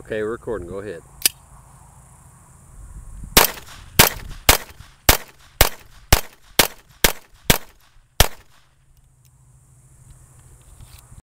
Okay, recording. Go ahead.